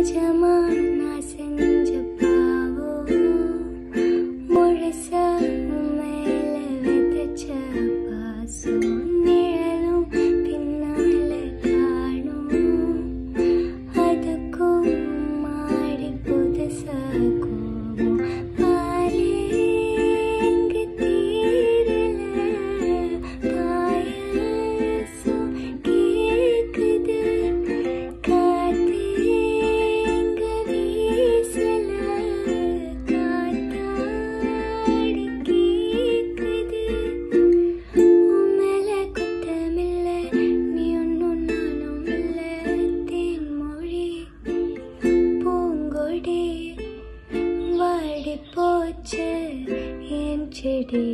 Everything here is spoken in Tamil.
நிஜமா நான் செஞ்ச பாவம் முழுசா உன் மேல விதைச்ச பாசம் நிழலும் பின்னால காணும் அதுக்கும் மாடி புதுசா வாடி போச்சு என் செடி.